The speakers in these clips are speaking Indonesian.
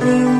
You.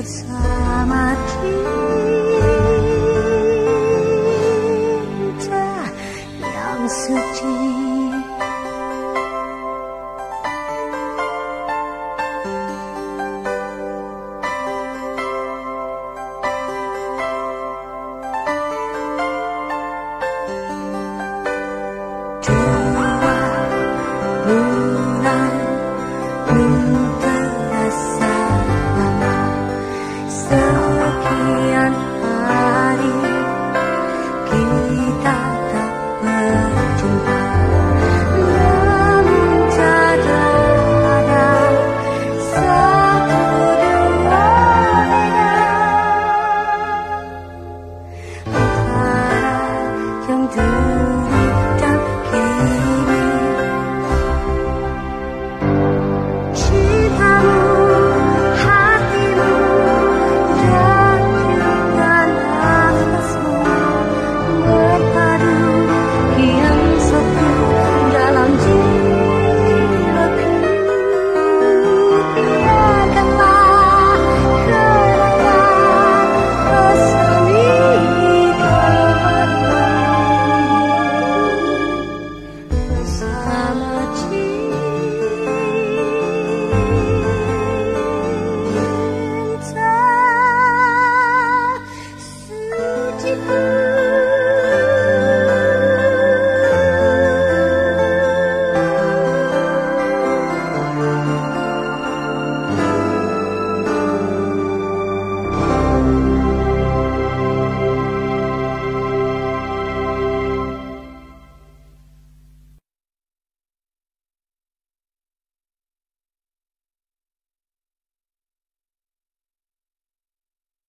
bersama kita yang suci.